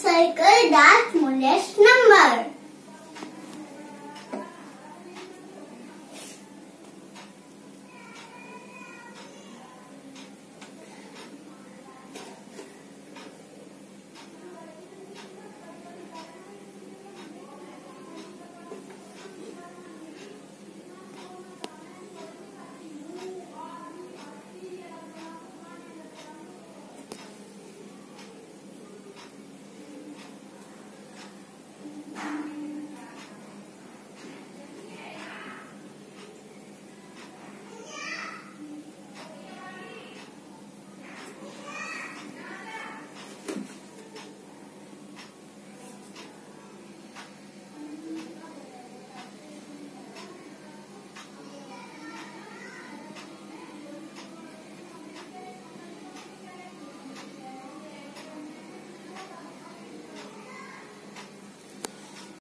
circle that molests numbers.